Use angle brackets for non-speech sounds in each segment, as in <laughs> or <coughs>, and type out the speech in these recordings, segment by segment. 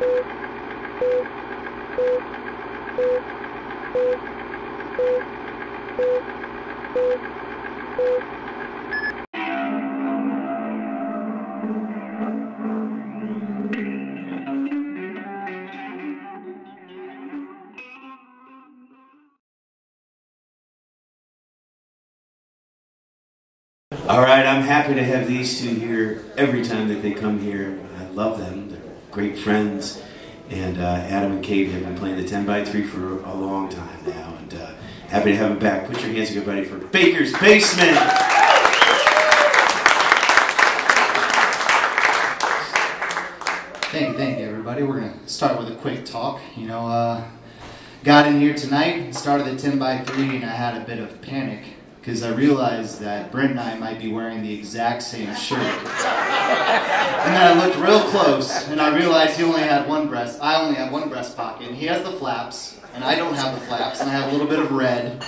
All right, I'm happy to have these two here every time that they come here. I love them. They're great friends. And uh, Adam and Kate have been playing the 10 by 3 for a long time now. And uh, happy to have them back. Put your hands together, buddy, for Baker's Basement. Thank you, thank you, everybody. We're going to start with a quick talk. You know, uh, got in here tonight, started the 10 by 3 and I had a bit of panic because I realized that Brent and I might be wearing the exact same shirt. and then I looked real close, and I realized he only had one breast. I only have one breast pocket, and he has the flaps, and I don't have the flaps, and I have a little bit of red.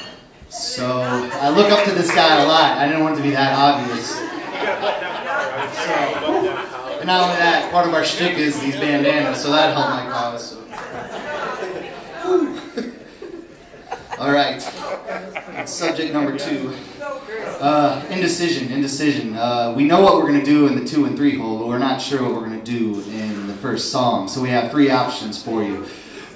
So I look up to this guy a lot. I didn't want it to be that obvious. So, and not only that, part of our shtick is these bandanas, so that helped my cause. So. All right. Subject number two. Uh, indecision, indecision. Uh, we know what we're going to do in the two and three hole, but we're not sure what we're going to do in the first song. So we have three options for you.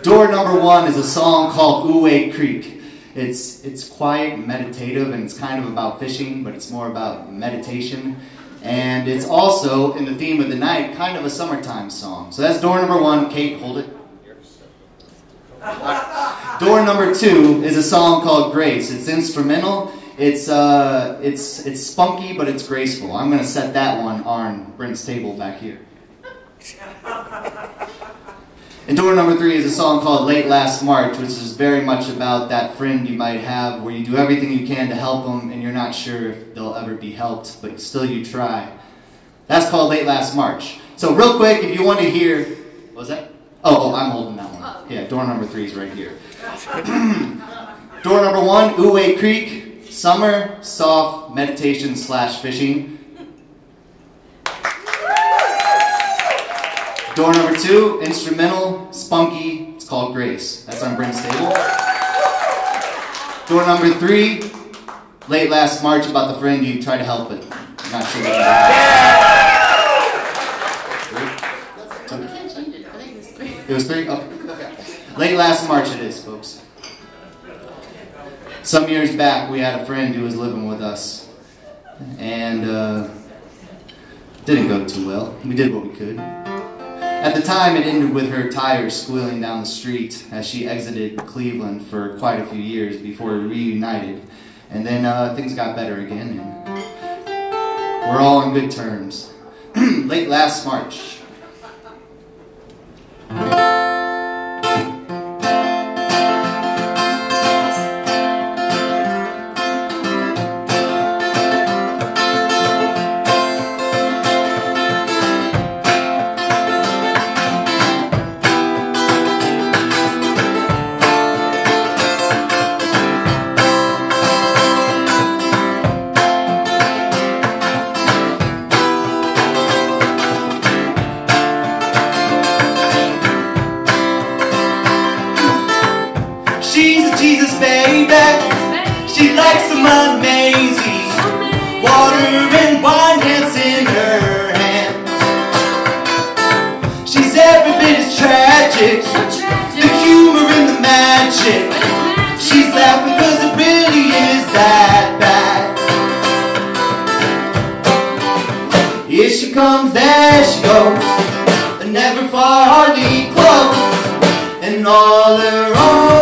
Door number one is a song called Uwe Creek. It's, it's quiet and meditative, and it's kind of about fishing, but it's more about meditation. And it's also, in the theme of the night, kind of a summertime song. So that's door number one. Kate, hold it. Door number two is a song called Grace. It's instrumental. It's uh, it's it's spunky, but it's graceful. I'm gonna set that one on Brent's table back here. <laughs> And door number three is a song called Late Last March, which is very much about that friend you might have where you do everything you can to help them and you're not sure if they'll ever be helped, but still you try. That's called Late Last March. So real quick, if you want to hear, what was that? Oh, oh, I'm holding that one. Yeah, door number three is right here. <coughs> door number one, Uwe Creek, summer, soft, meditation slash fishing. Door number two, instrumental, spunky, it's called Grace. That's on Brent's table. Door number three, late last March about the friend you try to help it. Not sure what It was three? Okay. Late last March it is, folks. Some years back, we had a friend who was living with us. And uh, didn't go too well. We did what we could. At the time, it ended with her tires squealing down the street as she exited Cleveland for quite a few years before we reunited. And then uh, things got better again, and we're all on good terms. <clears throat> Late last March, tragic. The humor and the magic. She's laughing cause it really is that bad. Here she comes, there she goes. Never far, hardly close. And all her arms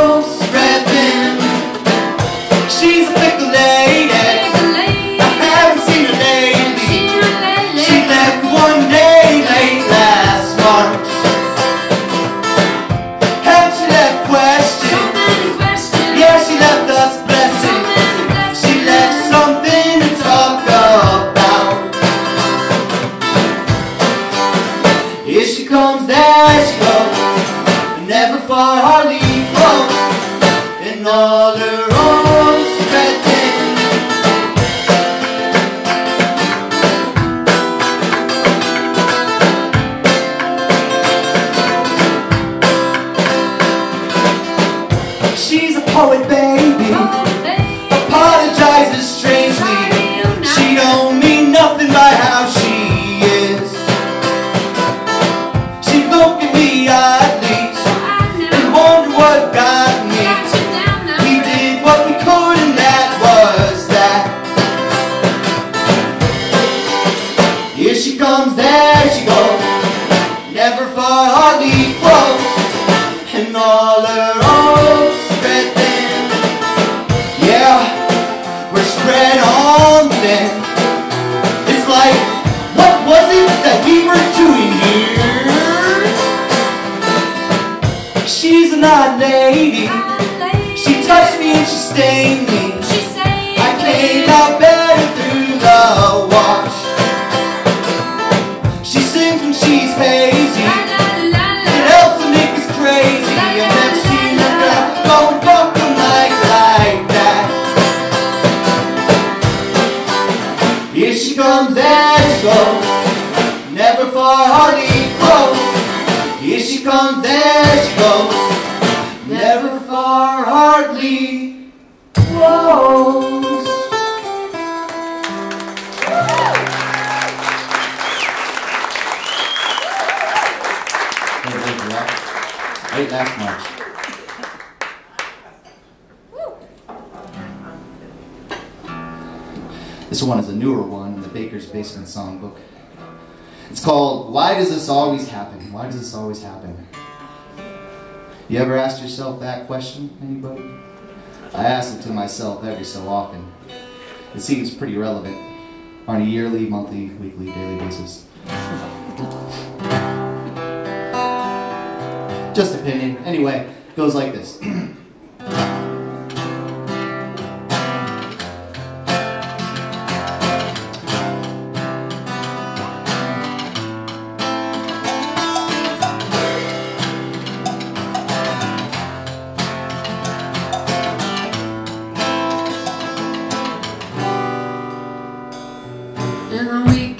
Here she comes, there she goes, never far, hardly close, and all her arms spread thin. Yeah, we're spread on thin. It's like, what was it that we were doing here? She's an odd lady. She touched me and she stained This one is a newer one in the Baker's Basement Songbook. It's called Why Does This Always Happen? Why does this always happen? You ever asked yourself that question, anybody? I ask it to myself every so often. It seems pretty relevant on a yearly, monthly, weekly, daily basis. Just opinion. Anyway, goes like this. <clears throat> In weekend,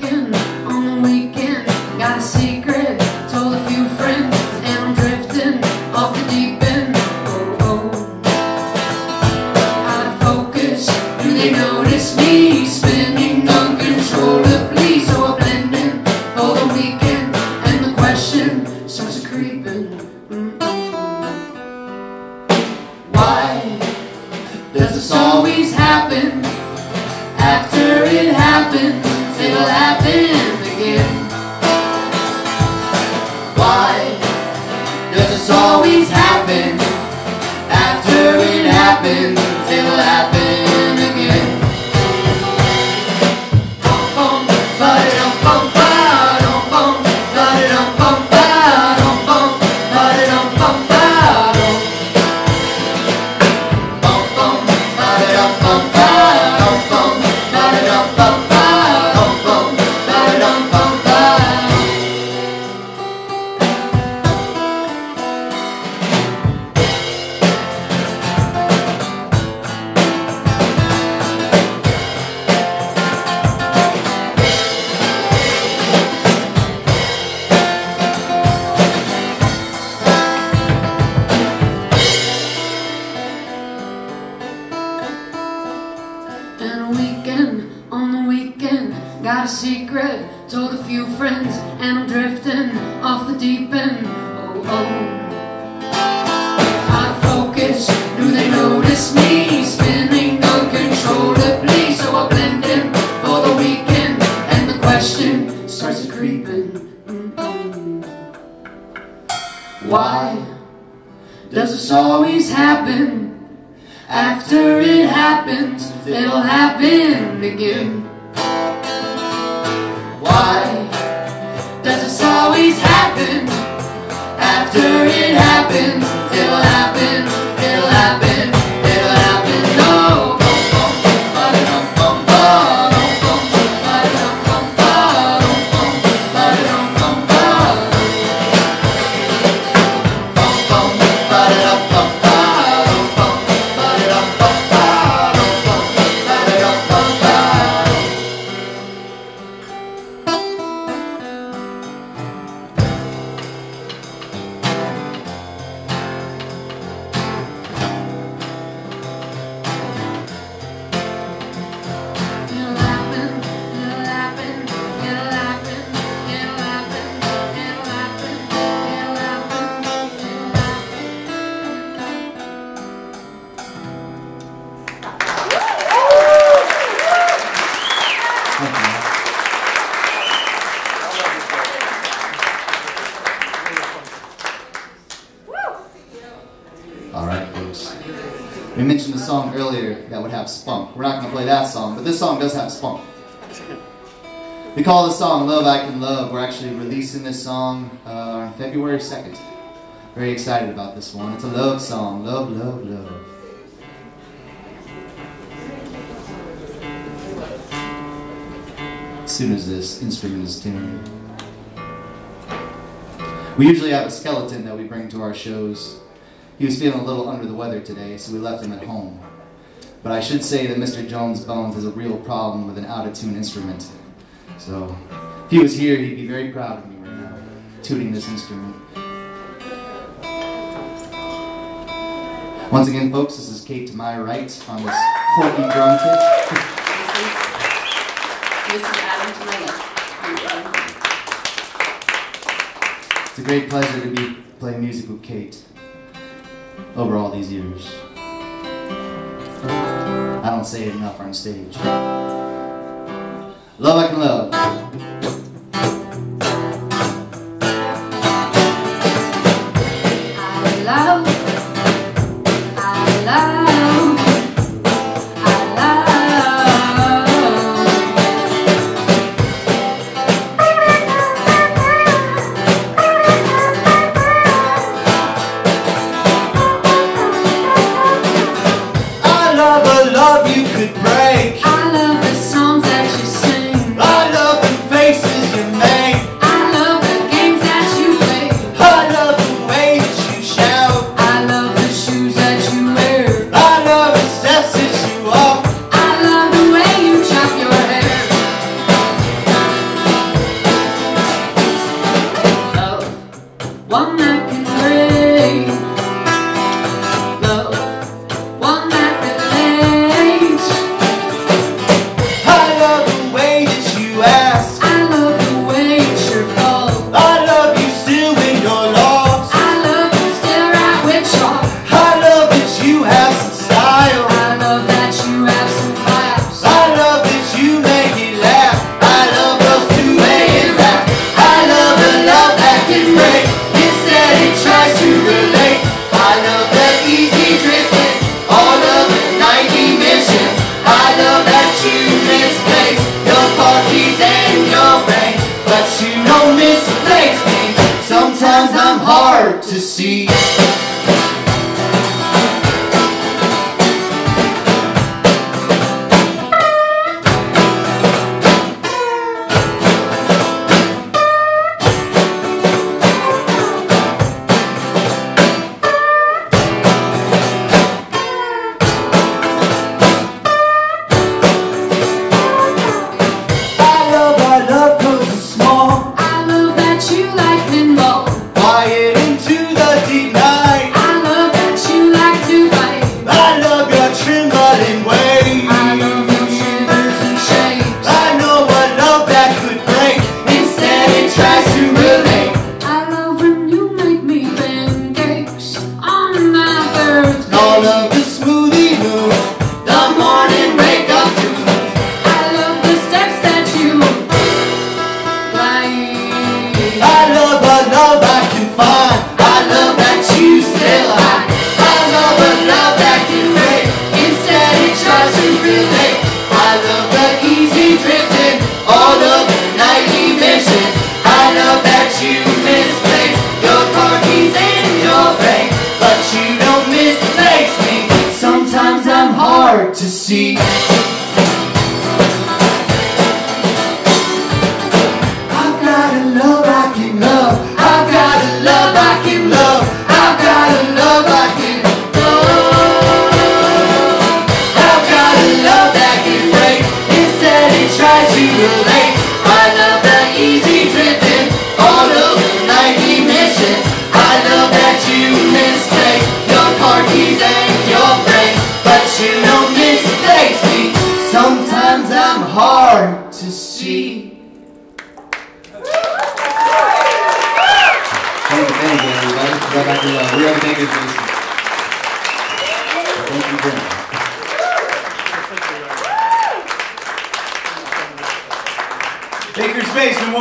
got a secret, told a few friends, and I'm drifting off the deep end. Oh, oh. Out of focus, do they notice me spinning uncontrollably? So I blend in for the weekend, and the question starts creeping. Mm-mm. Why does this always happen? After it happens, it'll happen again. After it happens, it'll happen, We mentioned a song earlier that would have spunk. We're not going to play that song, but this song does have spunk. We call this song Love I Can Love. We're actually releasing this song uh, on February 2nd. Very excited about this one. It's a love song. Love, love, love. As soon as this instrument is tuned. We usually have a skeleton that we bring to our shows he was feeling a little under the weather today, so we left him at home. But I should say that Mr. Jones Bones has a real problem with an out-of-tune instrument. So if he was here, he'd be very proud of me right now, tooting this instrument. Once again, folks, this is Kate to my right on this quirky drum kit. This is Adam to my left. It's a great pleasure to be playing music with Kate over all these years. I don't say it enough on stage. Love I can love.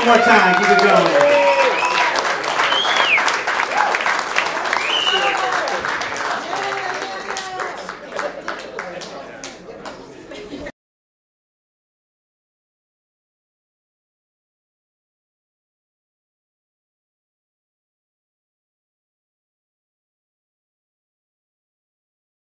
one more time. Keep it going.